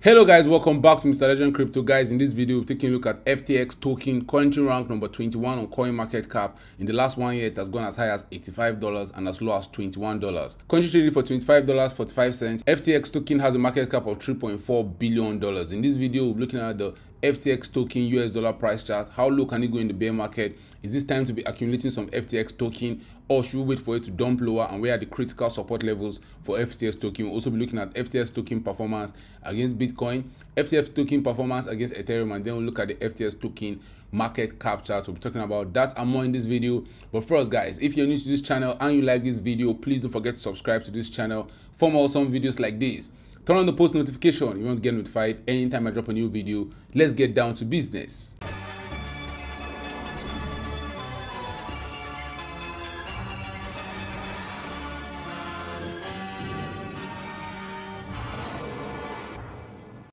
Hello guys, welcome back to Mr. Legend Crypto. Guys, in this video, we're taking a look at FTX token currently ranked number 21 on CoinMarketCap. In the last one year, it has gone as high as $85 and as low as $21. Currently traded for $25.45. FTX token has a market cap of $3.4 billion. In this video, we're looking at the FTX token US dollar price chart. How low can it go in the bear market? Is this time to be accumulating some FTX token or should we wait for it to dump lower and where are the critical support levels for FTX token? We'll also be looking at FTX token performance against Bitcoin, FTX token performance against Ethereum, and then we'll look at the FTX token market cap chart. We'll be talking about that and more in this video. But first, guys, if you're new to this channel and you like this video, please don't forget to subscribe to this channel for more awesome videos like this. Turn on the post notification. You want to get notified anytime I drop a new video. Let's get down to business.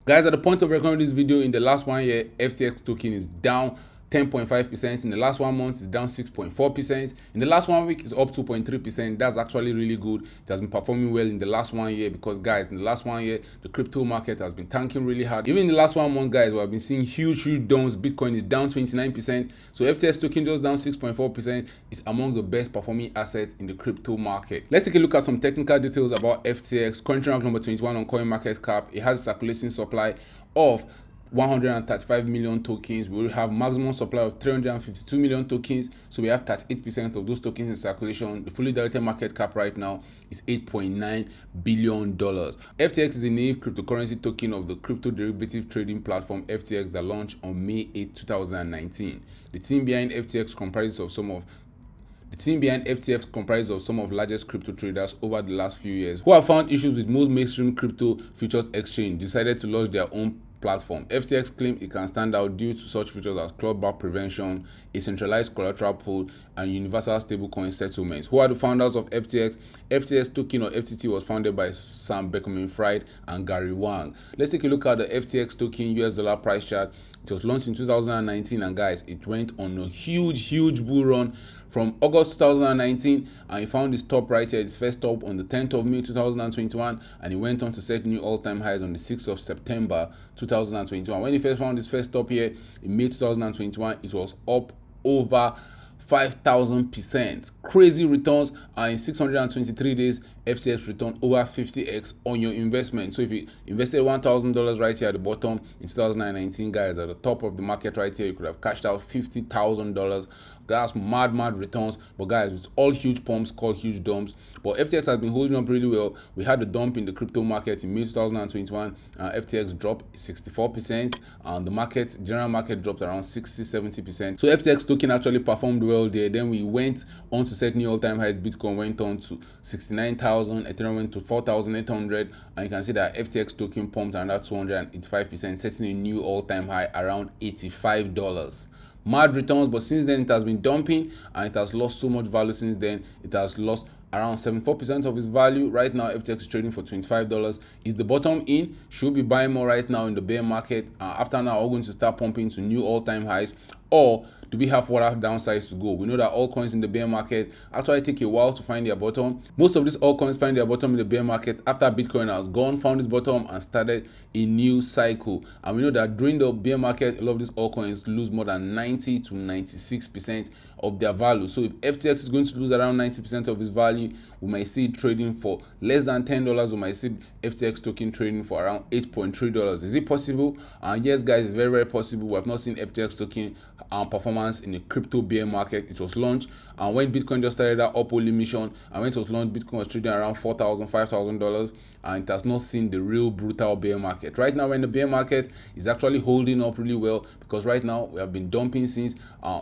Guys, at the point of recording this video, in the last one year, FTX token is down 10.5%. In the last one month, it's down 6.4%. In the last one week, it's up 2.3%. That's actually really good. It has been performing well in the last one year because, guys, in the last one year, the crypto market has been tanking really hard. Even in the last one month, guys, we have been seeing huge, huge downs. Bitcoin is down 29%. So FTX token just down 6.4% is among the best performing assets in the crypto market. Let's take a look at some technical details about FTX. Currently rank number 21 on CoinMarketCap. It has a circulating supply of 135 million tokens. We have maximum supply of 352 million tokens. So we have 38 percent of those tokens in circulation. The fully diluted market cap right now is 8.9 billion dollars. Ftx is a native cryptocurrency token of the crypto derivative trading platform ftx that launched on may 8 2019 the team behind ftx comprises of some of the team behind FTX comprises of some of the largest crypto traders over the last few years who have found issues with most mainstream crypto futures exchange decided to launch their own platform. FTX claims it can stand out due to such features as clawback prevention, a centralized collateral pool, and universal stablecoin settlements. Who are the founders of FTX? FTX token or FTT was founded by Sam Bankman-Fried and Gary Wang. Let's take a look at the FTX token US dollar price chart. It was launched in 2019 and guys, it went on a huge, huge bull run from August 2019 and he found his top right here, his first top on the 10th of May 2021 and he went on to set new all-time highs on the 6th of September 2021. When he first found his first top here in May 2021, it was up over 5000% crazy returns and in 623 days ftx returned over 50x on your investment. So if you invested $1000 right here at the bottom in 2019 guys at the top of the market right here you could have cashed out $50000 that's mad mad returns. But guys it's all huge pumps called huge dumps. But ftx has been holding up really well. We had a dump in the crypto market in may 2021 uh, ftx dropped 64 percent and the market general market dropped around 60 70 percent. So ftx token actually performed well there. Then we went on to set new all-time highs. Bitcoin went on to 69,000 ethereum went to 4,800 and you can see that ftx token pumped another 285 percent setting a new all-time high around 85 dollars. Mad returns but since then it has been dumping and it has lost so much value since then. It has lost around 74% of its value. Right now ftx is trading for $25 is the bottom in? Should be buying more right now in the bear market uh, after now we're going to start pumping to new all-time highs? Or do we have further downsides to go? We know that altcoins in the bear market actually take a while to find their bottom. Most of these altcoins find their bottom in the bear market after Bitcoin has gone, found its bottom, and started a new cycle. And we know that during the bear market, a lot of these altcoins lose more than 90 to 96% of their value. So if FTX is going to lose around 90% of its value, we might see trading for less than $10. We might see FTX token trading for around $8.3. Is it possible? And yes, guys, it's very, very possible. We have not seen FTX token um, performance in the crypto bear market. It was launched and when Bitcoin just started that upward mission and when it was launched, Bitcoin was trading around $4,000, $5,000 and it has not seen the real brutal bear market. Right now, when the bear market is actually holding up really well because right now we have been dumping since uh,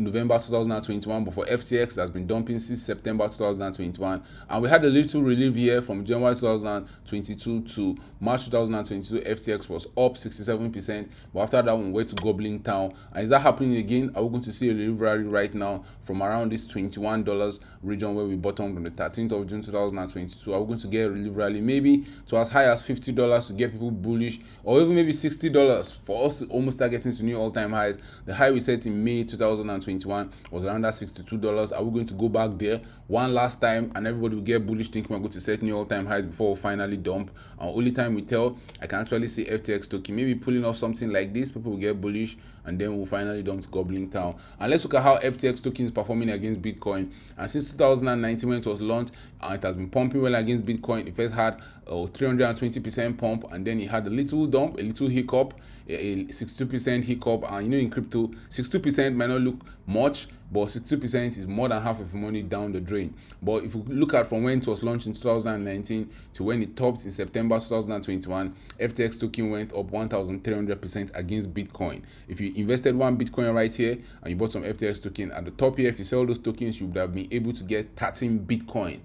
November 2021, but for FTX has been dumping since September 2021. And we had a little relief here from January 2022 to March 2022. FTX was up 67%, but after that we went to Goblin Town. And is that happening again? Are we going to see a rally right now from around this $21 region where we bottomed on the 13th of June 2022? Are we going to get a rally maybe to as high as $50 to get people bullish, or even maybe $60 for us almost start getting to new all-time highs? The high we set in May 2022 2021 was around that $62 are we going to go back there? One last time and everybody will get bullish thinking we're going to set new all-time highs before we finally dump. And only time we tell. I can actually see ftx token maybe pulling off something like this. People will get bullish and then we'll finally dump to goblin town. And let's look at how ftx token is performing against bitcoin. And since 2019 when it was launched uh, it has been pumping well against bitcoin. It first had a 320 percent pump and then it had a little dump a little hiccup a 62 percent hiccup. And you know in crypto 62 percent might not look much but 62% is more than half of money down the drain. But if you look at from when it was launched in 2019 to when it topped in September 2021, FTX token went up 1,300% against Bitcoin. If you invested one Bitcoin right here and you bought some FTX token at the top here, if you sell those tokens, you would have been able to get 13 Bitcoin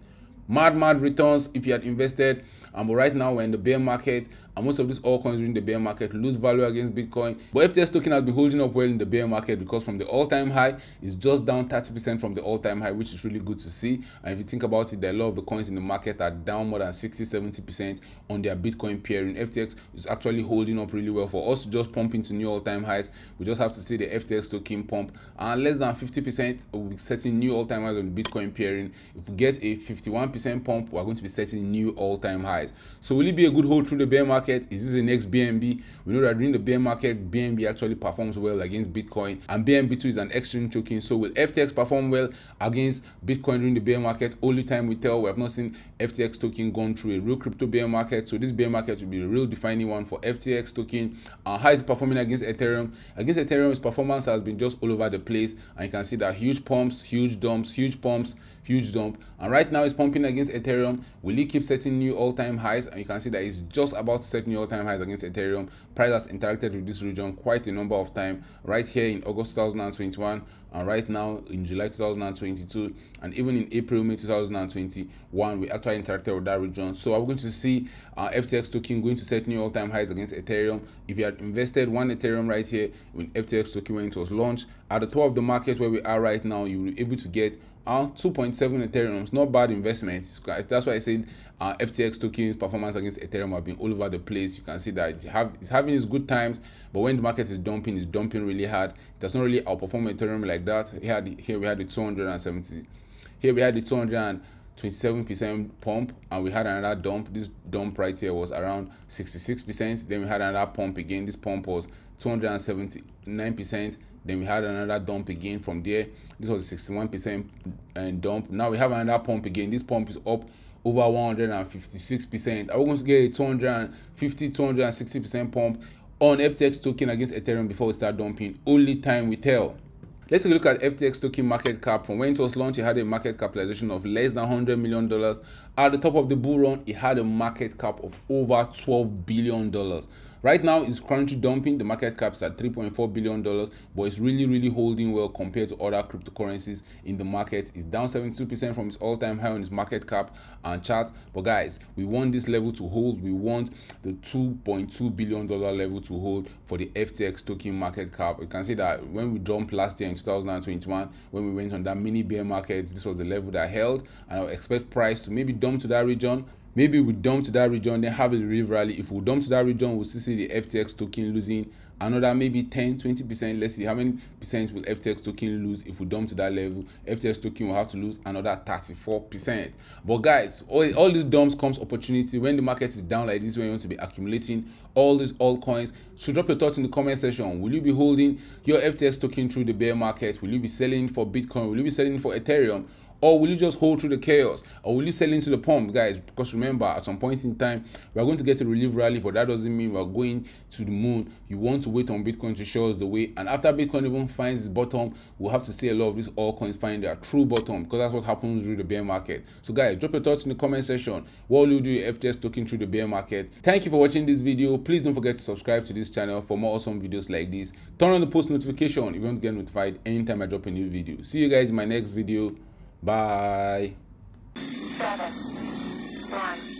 mad mad returns if you had invested um, but right now we're in the bear market and most of these altcoins in the bear market lose value against bitcoin. But ftx token has been holding up well in the bear market because from the all-time high it's just down 30 percent from the all-time high which is really good to see. And if you think about it a lot of the coins in the market are down more than 60 70 percent on their bitcoin pairing. Ftx is actually holding up really well for us to just pump into new all-time highs. We just have to see the ftx token pump. And less than 50 percent will be setting new all-time highs on the bitcoin pairing. If we get a 51 percent pump we're going to be setting new all-time highs. So will it be a good hold through the bear market is this the next bnb we know that during the bear market bnb actually performs well against bitcoin and bnb2 is an exchange token. So will ftx perform well against bitcoin during the bear market? Only time we tell. We have not seen ftx token gone through a real crypto bear market. So this bear market will be a real defining one for ftx token. Uh, how is it performing against ethereum? Against ethereum its performance has been just all over the place. And you can see that huge pumps huge dumps huge pumps huge dump. And right now it's pumping against ethereum. Will it keep setting new all-time highs? And you can see that it's just about set new all-time highs against ethereum. Price has interacted with this region quite a number of times, right here in august 2021 and right now in july 2022 and even in april may 2021 we actually interacted with that region. So i'm going to see uh, ftx token going to set new all-time highs against ethereum. If you had invested one ethereum right here when ftx token when it was launched. At the top of the market where we are right now you will be able to get uh, 2.7 ethereum is not bad investment that's why i said uh, ftx tokens performance against ethereum have been all over the place you can see that it have, it's having its good times but when the market is dumping it's dumping really hard. It does not really outperform ethereum like that. Here, here we had the 270 here we had the 227 percent pump and we had another dump. This dump right here was around 66 percent then we had another pump again. This pump was 279 percent then we had another dump again from there. This was 61 percent and dump. Now we have another pump again. This pump is up over 156 percent i want to get a 250 260 percent pump on ftx token against ethereum before we start dumping only time we tell Let's take a look at FTX token market cap. From when it was launched, it had a market capitalization of less than $100 million. At the top of the bull run, it had a market cap of over $12 billion. Right now, it's currently dumping. The market cap is at $3.4 billion, but it's really, really holding well compared to other cryptocurrencies in the market. It's down 72% from its all-time high on its market cap and chart. But guys, we want this level to hold. We want the $2.2 billion level to hold for the FTX token market cap. You can see that when we jumped last year in 2021, when we went on that mini bear market, this was the level that held. And I expect price to maybe dump to that region maybe we dump to that region then have a rev rally. If we dump to that region we'll still see the ftx token losing another maybe 10 20 percent. Let's see how many percent will ftx token lose if we dump to that level. Ftx token will have to lose another 34 percent. But guys all, all these dumps comes opportunity. When the market is down like this when you want to be accumulating all these altcoins so drop your thoughts in the comment section. Will you be holding your ftx token through the bear market? Will you be selling for bitcoin? Will you be selling for ethereum or will you just hold through the chaos? Or will you sell into the pump guys? Because remember at some point in time we're going to get a relief rally but that doesn't mean we're going to the moon. You want to wait on bitcoin to show us the way. And after bitcoin even finds its bottom we'll have to see a lot of these altcoins find their true bottom because that's what happens through the bear market. So guys drop your thoughts in the comment section. What will you do if ftx looking through the bear market? Thank you for watching this video. Please don't forget to subscribe to this channel for more awesome videos like this. Turn on the post notification if you want to get notified anytime i drop a new video. See you guys in my next video Bye. Seven. One.